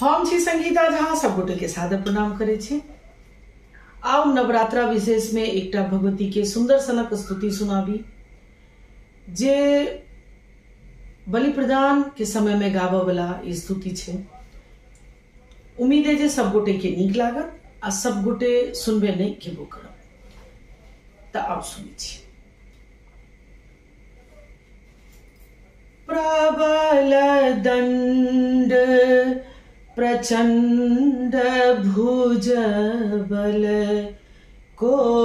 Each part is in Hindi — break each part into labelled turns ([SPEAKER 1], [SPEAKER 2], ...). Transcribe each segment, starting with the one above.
[SPEAKER 1] हम छी संगीता झा सब गोटे के सादर प्रणाम करे छी। आउ नवरात्रा विशेष में एकटा भगवती के सुंदर सनक स्तुति सुनाबी जे बलि प्रदान के समय में गाबऽ वाला स्तुति छै। उम्मीद है जे सब गोटे के नीक लागत, आ सब गोटे सुनबे नहीं केबो करब। तऽ आउ सुनै छी। प्रबल दण्ड प्रचण्डभुजबल कोटिदानव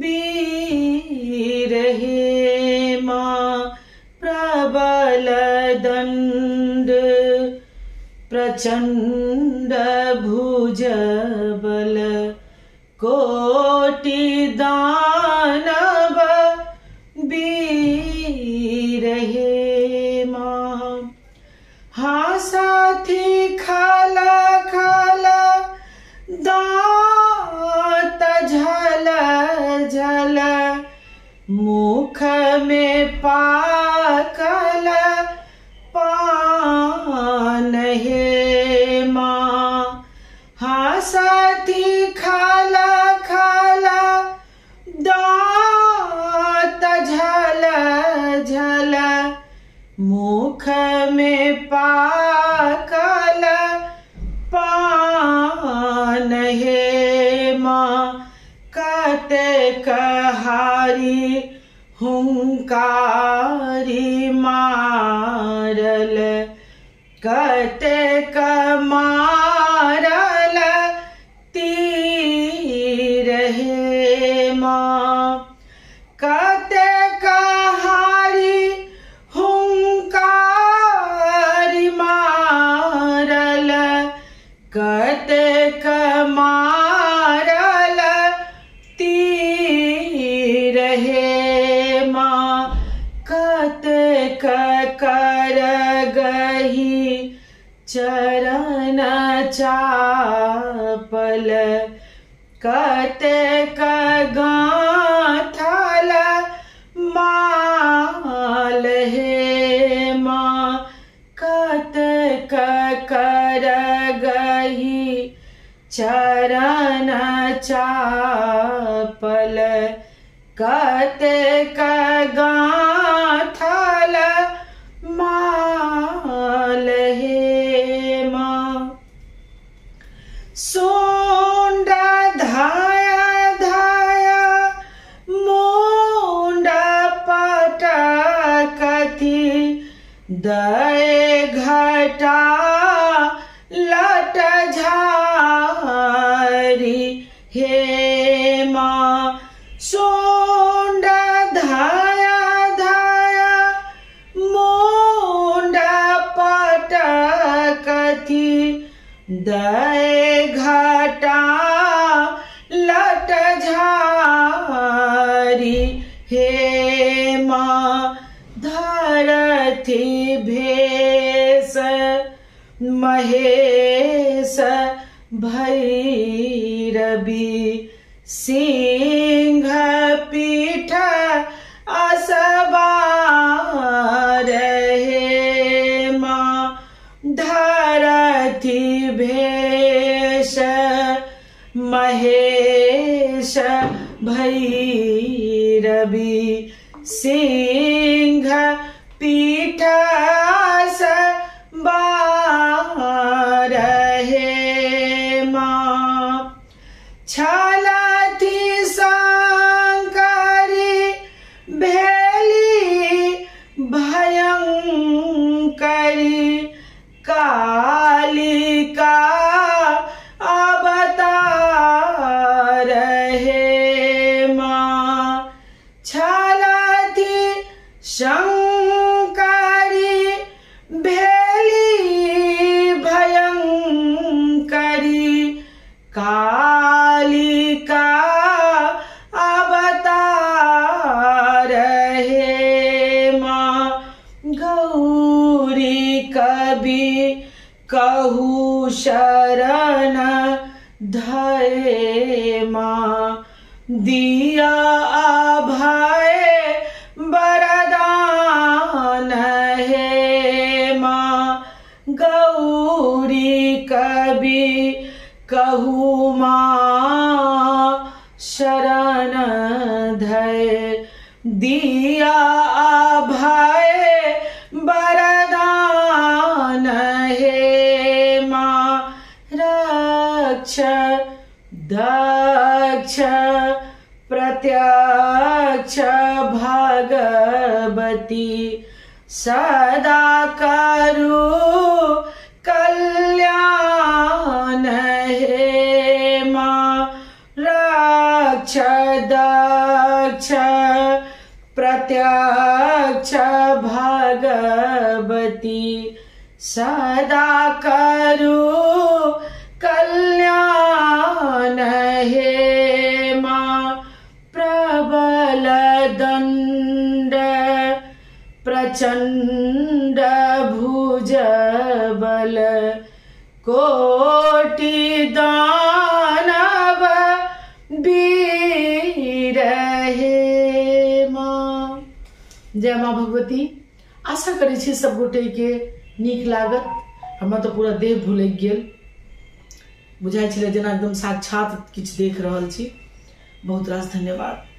[SPEAKER 1] बीरहे मा प्रबलदण्ड प्रचण्डभुजबल कोटिदान हाँ साथी खाला खाला दांत झल झल मुख में पाकल हे कहारी हुंकारी मारल। कत मारल कर गही चरण चापल। कतेक गाथल माल हे माँ। कतेक कर गही चरण चापल। कतेक गाथल दय घटा लट झारी। हे माँ सोंड धाया धाया मुंड पटकथी। दय घटा भेष महेश भैरवी सिंह पीठ असबार हे माँ धरथी भेष महेश भैरवी सिंह पीठ बार हे माँ। छलथी सांकारी भेली भयंकरी कालिका अवतार शरण धरे माँ। दिया अभय वरदान हे गौरी कवि कहू माँ। शरण धय दिया भय बरदान हे माँ रक्ष दक्ष, प्रत्यक्ष भगवती। सदा करू कल्याण हे माँ, रक्ष, दक्ष, प्रत्यक्ष भगवती। सदा करू प्रबल दण्ड प्रचण्ड भुज बल कोटि दानव वीर हे माँ। जय माँ भगवती। आशा करै छी सब गोटे के नीक लागत। हमरा तो पूरा देह भुलैक गेल। बुझाइ छलै जेना एकदम साक्षात किछु देख रहल छी। बहुत रास धन्यवाद।